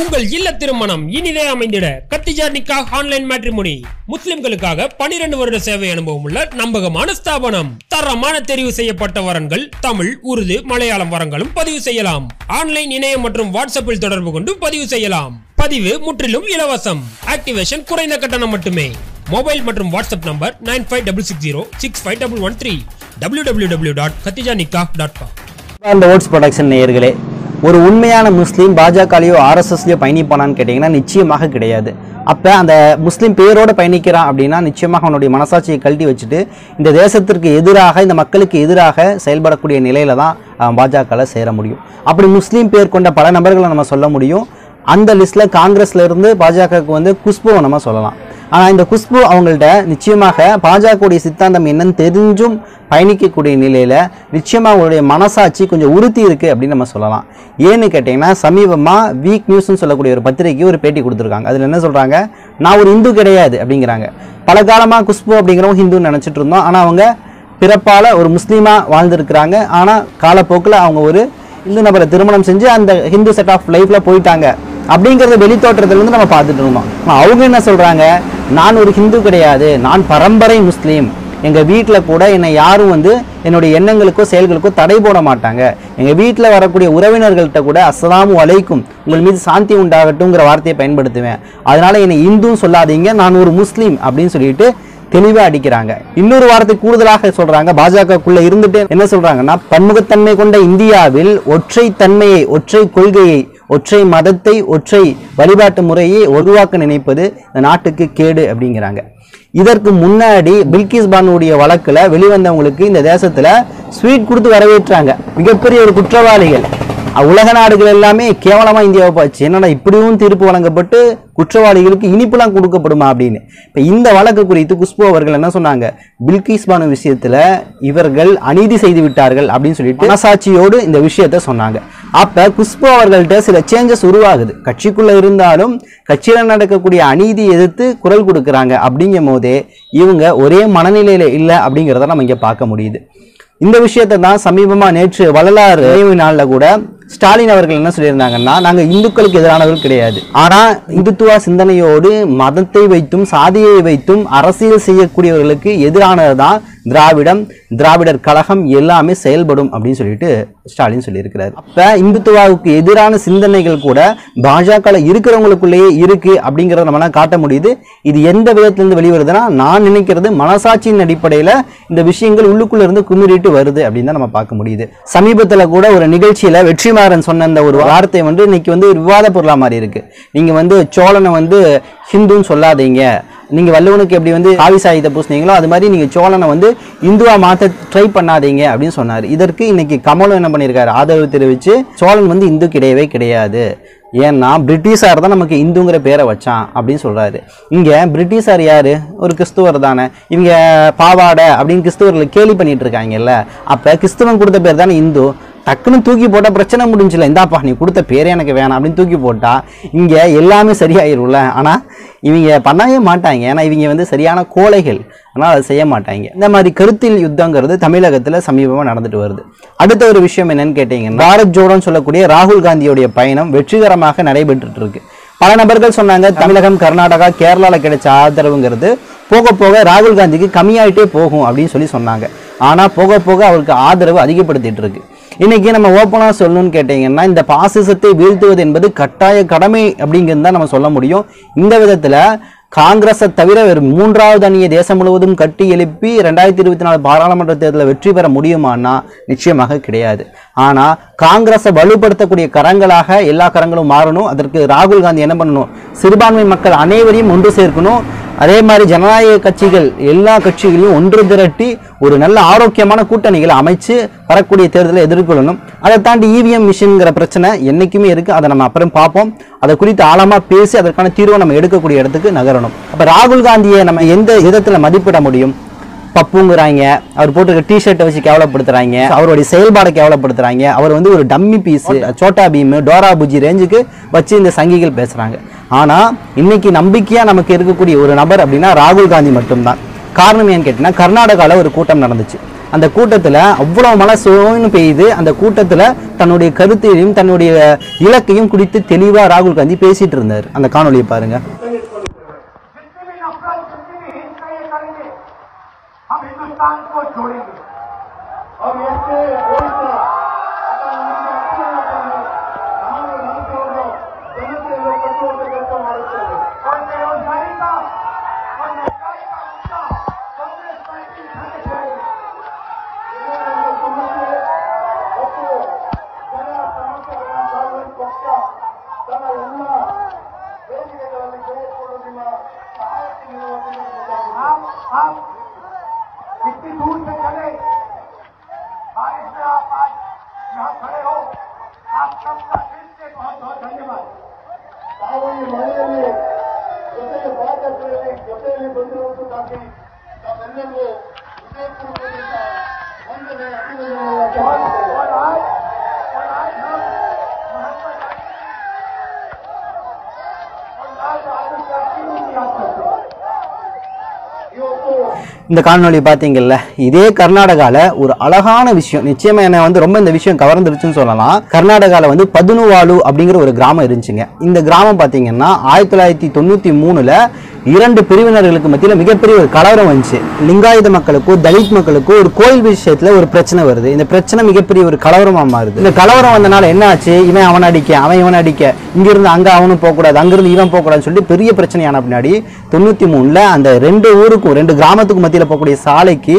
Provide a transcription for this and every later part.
உங்கள் இல்ல திருமணம் இனிதே அமைந்திட கத்திஜா நிக்கா ஆன்லைன் மேட்ரிமோனி. முஸ்லிம்களுக்காக 12 வருட சேவை அனுபவம் உள்ள நம்பகமான ஸ்தாபனம். தரமான தெரிவு செய்யப்பட்ட வரன்கள் தமிழ் உருது மலையாளம் வரங்களும் பதிவு செய்யலாம். ஆன்லைன் இணையம் மற்றும் வாட்ஸ்அப்பில் தொடர்பு கொண்டு பதிவு செய்யலாம். பதிவு முற்றிலும் இலவசம். ஆக்டிவேஷன் குறைந்த கட்டணம் மட்டுமே. மொபைல் மற்றும் WhatsApp number nine five double six zero six five double one three W W W dot Khadija Nikah dot com. அந்த ஓட்ஸ் ப்ரொடக்ஷன் நேயர்களே ஒரு உண்மையான முஸ்லீம் பாஜகலையோ ஆர்எஸ்எஸ்லையோ பயணிப்பானான்னு கேட்டிங்கன்னா நிச்சயமாக கிடையாது. அப்போ அந்த முஸ்லீம் பேரோட பயணிக்கிறான் அப்படின்னா நிச்சயமாக அவனுடைய மனசாட்சியை கழட்டி வச்சுட்டு இந்த தேசத்திற்கு எதிராக இந்த மக்களுக்கு எதிராக செயல்படக்கூடிய நிலையில தான் அவன் பாஜகவில் சேர முடியும். அப்படி முஸ்லீம் பேர் கொண்ட பல நபர்களை நம்ம சொல்ல முடியும். அந்த லிஸ்ட்டில் காங்கிரஸ்லேருந்து பாஜகவுக்கு வந்து குஷ்புவை நம்ம சொல்லலாம். ஆனால் இந்த குஷ்பு அவங்கள்ட்ட நிச்சயமாக பாஜகவுடைய சித்தாந்தம் என்னன்னு தெரிஞ்சும் பயணிக்கக்கூடிய நிலையில் நிச்சயமாக அவங்களுடைய மனசாட்சி கொஞ்சம் உறுத்தி இருக்குது அப்படின்னு நம்ம சொல்லலாம். ஏன்னு கேட்டிங்கன்னா சமீபமாக வீக் நியூஸ்னு சொல்லக்கூடிய ஒரு பத்திரிகைக்கு ஒரு பேட்டி கொடுத்துருக்காங்க. அதில் என்ன சொல்கிறாங்க நான் ஒரு இந்து கிடையாது அப்படிங்கிறாங்க. பல காலமாக குஷ்பு அப்படிங்கிறவங்க ஹிந்துன்னு நினச்சிட்டு இருந்தோம். ஆனால் அவங்க பிறப்பால் ஒரு முஸ்லீமாக வாழ்ந்துருக்கிறாங்க. ஆனால் காலப்போக்கில் அவங்க ஒரு இந்து நபரை திருமணம் செஞ்சு அந்த ஹிந்து செட் ஆஃப் லைஃப்பில் போயிட்டாங்க. அப்படிங்கிறத வெளித்தோற்றத்துலேருந்து நம்ம பார்த்துட்டு இருந்தோம்? அவங்க என்ன சொல்கிறாங்க நான் ஒரு ஹிந்து கிடையாது. நான் பரம்பரை முஸ்லீம். எங்கள் வீட்டில் கூட என்னை யாரும் வந்து என்னுடைய எண்ணங்களுக்கோ செயல்களுக்கோ தடை போட மாட்டாங்க. எங்கள் வீட்டில் வரக்கூடிய உறவினர்கள்ட்ட கூட அசலாமும் அலைக்கும். உங்கள் மீது சாந்தி உண்டாகட்டுங்கிற வார்த்தையை பயன்படுத்துவேன். அதனால் என்னை இந்துன்னு சொல்லாதீங்க. நான் ஒரு முஸ்லீம். அப்படின்னு சொல்லிட்டு தெளிவாக அடிக்கிறாங்க. இன்னொரு வார்த்தை கூடுதலாக சொல்றாங்க. பாஜகக்குள்ள இருந்துட்டு என்ன சொல்றாங்கன்னா பன்முகத்தன்மை கொண்ட இந்தியாவில் ஒற்றை தன்மையை ஒற்றை கொள்கையை ஒற்றை மதத்தை ஒற்றை வழிபாட்டு முறையை உருவாக்க நினைப்பது இந்த நாட்டுக்கு கேடு அப்படிங்கிறாங்க. இதற்கு முன்னாடி பில்கிஸ் பானுடைய வழக்கில் வெளிவந்தவங்களுக்கு இந்த தேசத்தில் ஸ்வீட் கொடுத்து வரவேற்றாங்க. மிகப்பெரிய ஒரு குற்றவாளிகள். உலக நாடுகள் எல்லாமே கேவலமாக இந்தியாவை பார்த்து என்னடா இப்படியும் தீர்ப்பு வழங்கப்பட்டு குற்றவாளிகளுக்கு இனிப்புலாம் கொடுக்கப்படுமா அப்படின்னு. இப்போ இந்த வழக்கு குறித்து குஷ்பு அவர்கள் என்ன சொன்னாங்க? பில்கிஸ் பானு விஷயத்தில் இவர்கள் அநீதி செய்து விட்டார்கள் அப்படின்னு சொல்லிட்டு மனசாட்சியோடு இந்த விஷயத்த சொன்னாங்க. அப்ப குஷ்பு அவர்கள்ட்ட சில சேஞ்சஸ் உருவாகுது. கட்சிக்குள்ள இருந்தாலும் கட்சியில நடக்கக்கூடிய அநீதி எதிர்த்து குரல் கொடுக்குறாங்க. அப்படிங்கும் போதே இவங்க ஒரே மனநிலையில இல்லை அப்படிங்கிறத நம்ம இங்க பார்க்க முடியுது. இந்த விஷயத்தை தான் சமீபமா நேற்று வள்ளலார் நினைவு நாளில் கூட ஸ்டாலின் அவர்கள் என்ன சொல்லியிருந்தாங்கன்னா நாங்கள் இந்துக்களுக்கு எதிரானவர்கள் கிடையாது. ஆனால் இந்துத்துவ சிந்தனையோடு மதத்தை வைத்தும் சாதியை வைத்தும் அரசியல் செய்யக்கூடியவர்களுக்கு எதிரானது தான் திராவிடம் திராவிடர் கழகம் எல்லாமே செயல்படும் அப்படின்னு சொல்லிட்டு ஸ்டாலின் சொல்லியிருக்கிறார். அப்போ இந்துத்துவாவுக்கு எதிரான சிந்தனைகள் கூட பாஜகவில் இருக்கிறவங்களுக்குள்ளேயே இருக்குது அப்படிங்கிறத நம்மளால் காட்ட முடியுது. இது எந்த விதத்துலேருந்து வெளிவருதுன்னா நான் நினைக்கிறது மனசாட்சியின் அடிப்படையில் இந்த விஷயங்கள் உள்ளுக்குள்ளே இருந்து குமிறிட்டு வருது அப்படின்னு தான் நம்ம பார்க்க முடியுது. சமீபத்தில் கூட ஒரு நிகழ்ச்சியில் வெற்றிமாறன் சொன்ன அந்த ஒரு வார்த்தை வந்து இன்னைக்கு வந்து விவாத பொருளாக மாதிரி இருக்குது நீங்கள் வந்து சோழனை வந்து ஹிந்துன்னு சொல்லாதீங்க. நீங்க வள்ளுவனுக்கு எப்படி வந்து காவி சாயுத பூசினீங்களோ அது மாதிரி நீங்க சோழனை வந்து இந்துவா மாத்த ட்ரை பண்ணாதீங்க அப்படின்னு சொன்னார். இதற்கு இன்னைக்கு கமலும் என்ன பண்ணியிருக்காரு ஆதரவு தெரிவிச்சு சோழன் வந்து இந்து கிடையவே கிடையாது. ஏன்னா பிரிட்டிஷார் தான் நமக்கு இந்துங்கிற பேரை வச்சான் அப்படின்னு சொல்கிறாரு இங்கே பிரிட்டிஷார் யார்? ஒரு கிறிஸ்துவர் தானே. இவங்க பாவாடை அப்படின்னு கிறிஸ்துவர்களை கேலி பண்ணிட்டு இருக்காங்கல்ல. அப்போ கிறிஸ்துவன் கொடுத்த பேர் தானே இந்து. டக்குன்னு தூக்கி போட்டால் பிரச்சனை முடிஞ்சில்ல இந்தாப்பா நீ கொடுத்த பேரே எனக்கு வேணாம் அப்படின்னு தூக்கி போட்டால் இங்கே எல்லாமே சரியாயிரும்ல. ஆனால் இவங்க பண்ணவே மாட்டாங்க. ஏன்னா இவங்க வந்து சரியான கோழைகள். ஆனால் அதை செய்ய மாட்டாங்க. இந்த மாதிரி கருத்தில் யுத்தங்கிறது தமிழகத்தில் சமீபமாக நடந்துட்டு வருது. அடுத்த ஒரு விஷயம் என்னன்னு கேட்டீங்கன்னா பாரத் ஜோடோன்னு சொல்லக்கூடிய ராகுல் காந்தியோடைய பயணம் வெற்றிகரமாக நடைபெற்றுட்டு இருக்கு. பல நபர்கள் சொன்னாங்க தமிழகம் கர்நாடகா கேரளாவில் கிடைச்ச ஆதரவுங்கிறது போக போக ராகுல் காந்திக்கு கம்மியாயிட்டே போகும் அப்படின்னு சொல்லி சொன்னாங்க. ஆனால் போக போக அவருக்கு ஆதரவு அதிகப்படுத்திட்டு இருக்கு. இன்னைக்கு நம்ம ஓப்பனாக சொல்லணும்னு கேட்டிங்கன்னா இந்த பாசிசத்தை வீழ்த்துவது என்பது கட்டாய கடமை அப்படிங்கிறது தான் நம்ம சொல்ல முடியும். இந்த விதத்தில் காங்கிரஸை தவிர வெறும் மூன்றாவது அணியை தேசம் முழுவதும் கட்டி எழுப்பி ரெண்டாயிரத்தி இருபத்தி நாலு பாராளுமன்ற தேர்தலில் வெற்றி பெற முடியுமான்னா நிச்சயமாக கிடையாது. ஆனால் காங்கிரஸை வலுப்படுத்தக்கூடிய கரங்களாக எல்லா கரங்களும் மாறணும். அதற்கு ராகுல் காந்தி என்ன பண்ணணும்? சிறுபான்மை மக்கள் அனைவரையும் ஒன்று சேர்க்கணும். அதே மாதிரி ஜனநாயக கட்சிகள் எல்லா கட்சிகளையும் ஒன்று திரட்டி ஒரு நல்ல ஆரோக்கியமான கூட்டணிகளை அமைச்சு வரக்கூடிய தேர்தலை எதிர்கொள்ளணும். அதை தாண்டி இவிஎம் மிஷின்ங்கிற பிரச்சனை என்றைக்குமே இருக்குது அதை நம்ம அப்புறம் பார்ப்போம். அதை குறித்து ஆழமாக பேசி அதற்கான தீர்வை நம்ம எடுக்கக்கூடிய இடத்துக்கு நகரணும். அப்போ ராகுல் காந்தியை நம்ம எந்த விதத்தில் மதிப்பிட முடியும்? பப்புங்கிறாங்க. அவர் போட்டிருக்க டிஷர்ட்டை வச்சு கேவலப்படுத்துறாங்க. அவருடைய செயல்பாடை கேவலப்படுத்துறாங்க. அவர் வந்து ஒரு dummy piece Chhota Bheem Dora Buji ரேஞ்சுக்கு வச்சு இந்த சங்கிகள் பேசுகிறாங்க ஆனால் இன்னைக்கு நம்பிக்கையாக நமக்கு இருக்கக்கூடிய ஒரு நபர் அப்படின்னா ராகுல் காந்தி மட்டும்தான். காரணம் ஏன்னு கேட்டிங்கன்னா கர்நாடகாவில் ஒரு கூட்டம் நடந்துச்சு. அந்த கூட்டத்தில் அவ்வளோ மழை சோன்னு பெய்யுது அந்த கூட்டத்தில் தன்னுடைய கருத்தையும் தன்னுடைய இலக்கையும் குறித்து தெளிவாக ராகுல் காந்தி பேசிட்டு இருந்தார். அந்த காணொலியை பாருங்க. हिंदुस्तान को जोड़ेंगे और ऐसे बोलते आता ನಮಗೆ ಅಕ್ಷರ ನಾವು ನಂಬಿಕೊಂಡು ಜನತೆ ಲೋಕಕ್ಕೆ ಕೆಲಸ ಮಾಡುತ್ತೇವೆ और बेरोजगारी का और महंगाई का मुद्दा कांग्रेस पार्टी उठाने चाहिए ಇದನ್ನು ಸಮಸ್ಯೆ ಮತ್ತು ಜನರ ಸಮಸ್ಯೆಗಳನ್ನು ಕಾಂಗ್ರೆಸ್ ಪಕ್ಷ ತನ್ನ ಎಲ್ಲ ವೇದಿಕೆಗಳಲ್ಲಿ ತೆಗೆದುಕೊಳ್ಳುವುದಿಲ್ಲ ಸಹಾಯಕ್ಕೆ ನಿಲ್ಲುವಂತೆ आप आप कितनी दूर से चले बारिश में आप आज यहाँ खड़े हो आप सबका दिल से बहुत बहुत धन्यवाद ತಾವು ಈ ಮಳೆಯಲ್ಲಿ ಜೊತೆಗೆ ಪಾದಯಾತ್ರೆಯಲ್ಲಿ ಜೊತೆಯಲ್ಲಿ ಬಂದಿರುವುದಕ್ಕಾಗಿ ತಾವೆಲ್ಲರಿಗೂ ಹೃದಯಪೂರ್ವಕದಿಂದ ವಂದನೆ ಅಭಿನಂದನೆಗಳನ್ನು இந்த காணொளி பார்த்தீங்கல்ல இதே கர்நாடகாவில் ஒரு அழகான விஷயம் நிச்சயமாக என்ன வந்து ரொம்ப இந்த விஷயம் கவர்ந்துருச்சுன்னு சொல்லலாம். கர்நாடகாவில் வந்து பதுனுவாலு அப்படிங்கிற ஒரு கிராமம் இருந்துச்சுங்க. இந்த கிராமம் பார்த்தீங்கன்னா ஆயிரத்தி தொள்ளாயிரத்தி தொண்ணூற்றி மூணில் இரண்டு பிரிவினர்களுக்கு மத்தியில் மிகப்பெரிய ஒரு கலவரம் வந்துச்சு. லிங்காயுத மக்களுக்கும் தலித் மக்களுக்கும் ஒரு கோயில் விஷயத்தில் ஒரு பிரச்சனை வருது. இந்த பிரச்சனை மிகப்பெரிய ஒரு கலவரமாக மாறுது. இந்த கலவரம் வந்தனால என்ன ஆச்சு? இவன் அவன் அடிக்க அவன் இவன் அடிக்க. இங்கிருந்து அங்கே அவனும் போகக்கூடாது அங்கிருந்து இவன் போகக்கூடாதுன்னு சொல்லிட்டு பெரிய பிரச்சனையான பின்னாடி தொண்ணூற்றி மூணில் அந்த ரெண்டு ஊருக்கும் ரெண்டு கிராமத்துக்கும் மத்தியில் போகக்கூடிய சாலைக்கு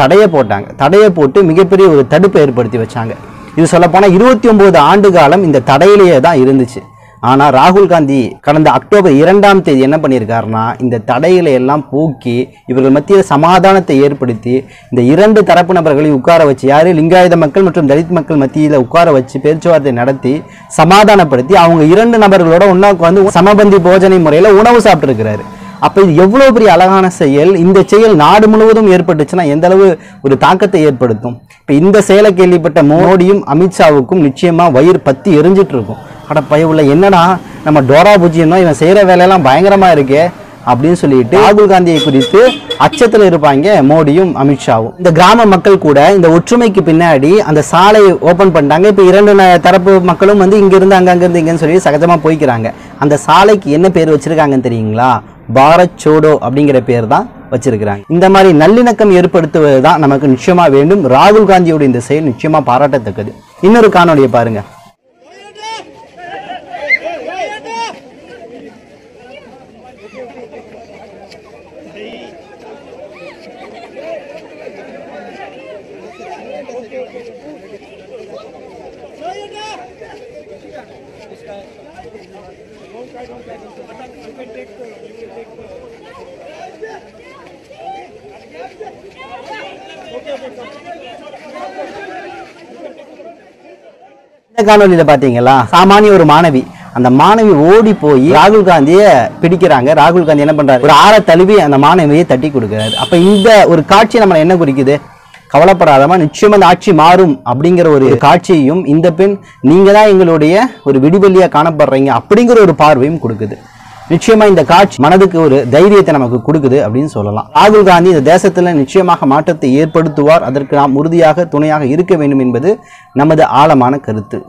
தடையை போட்டாங்க. தடையை போட்டு மிகப்பெரிய ஒரு தடுப்பை ஏற்படுத்தி வச்சாங்க. இது சொல்லப்போனால் இருபத்தி ஒம்பது ஆண்டு காலம் இந்த தடையிலேயே தான் இருந்துச்சு. ஆனால் ராகுல் காந்தி கடந்த அக்டோபர் இரண்டாம் தேதி என்ன பண்ணியிருக்காருன்னா இந்த தடைகளை எல்லாம் போக்கி இவர்கள் மத்தியில் சமாதானத்தை ஏற்படுத்தி இந்த இரண்டு தரப்பு நபர்களை உட்கார வச்சு யார்? லிங்காயுத மக்கள் மற்றும் தலித் மக்கள் மத்தியில் உட்கார வச்சு பேச்சுவார்த்தை நடத்தி சமாதானப்படுத்தி அவங்க இரண்டு நபர்களோட ஒன்றா உட்காந்து சமபந்தி போஜனை முறையில் உணவு சாப்பிட்டுருக்கிறாரு. அப்போ இது எவ்வளோ பெரிய அழகான செயல்? இந்த செயல் நாடு முழுவதும் ஏற்பட்டுச்சுன்னா எந்த அளவு ஒரு தாக்கத்தை ஏற்படுத்தும்? இப்போ இந்த செயலை கேள்விப்பட்ட மோடியும் அமித்ஷாவுக்கும் நிச்சயமாக வயிறு பற்றி எரிஞ்சிட்டு இருக்கும் அட பயவுள்ள என்னடா நம்ம டோரா பூஜ்யம் தான் இவன் செய்கிற வேலையெல்லாம் பயங்கரமாக இருக்கே அப்படின்னு சொல்லிட்டு ராகுல் காந்தியை குறித்து அச்சத்தில் இருப்பாங்க மோடியும் அமித்ஷாவும். இந்த கிராம மக்கள் கூட இந்த ஒற்றுமைக்கு பின்னாடி அந்த சாலை ஓப்பன் பண்ணிட்டாங்க. இப்போ இரண்டு ந- தரப்பு மக்களும் வந்து இங்கேருந்து அங்கங்கேருந்து இங்கேன்னு இருந்து சொல்லி சகஜமாக போய்க்கிறாங்க. அந்த சாலைக்கு என்ன பேர் வச்சிருக்காங்கன்னு தெரியுங்களா? பாரத் சோடோ அப்படிங்கிற பேர் தான் வச்சிருக்கிறாங்க. இந்த மாதிரி நல்லிணக்கம் ஏற்படுத்துவது தான் நமக்கு நிச்சயமா வேண்டும். ராகுல் காந்தியோட இந்த செயல் நிச்சயமா பாராட்டத்தக்கது. இன்னொரு காணொலியை பாருங்க. இந்த காணொலியில் பாத்தீங்களா? சாமானிய ஒரு மாணவி. அந்த மாணவி ஓடி போய் ராகுல் காந்தியை பிடிக்கிறாங்க. ராகுல் காந்தி என்ன பண்றாரு? ஒரு ஆற தழுவி அந்த மாணவியை தட்டி கொடுக்கிறாரு. அப்ப இந்த ஒரு காட்சி நம்மளை என்ன குறிக்குது? கவலைப்படாதமா நிச்சயமா அந்த ஆட்சி மாறும் அப்படிங்கிற ஒரு காட்சியையும் இந்த பெண் நீங்க தான் எங்களுடைய ஒரு விடிவெளியா காணப்படுறீங்க அப்படிங்கிற ஒரு பார்வையும் கொடுக்குது. நிச்சயமா இந்த காட்சி மனதுக்கு ஒரு தைரியத்தை நமக்கு கொடுக்குது அப்படின்னு சொல்லலாம். ராகுல் காந்தி இந்த தேசத்துல நிச்சயமாக மாற்றத்தை ஏற்படுத்துவார். அதற்கு நாம் உறுதியாக துணையாக இருக்க வேண்டும் என்பது நமது ஆழமான கருத்து.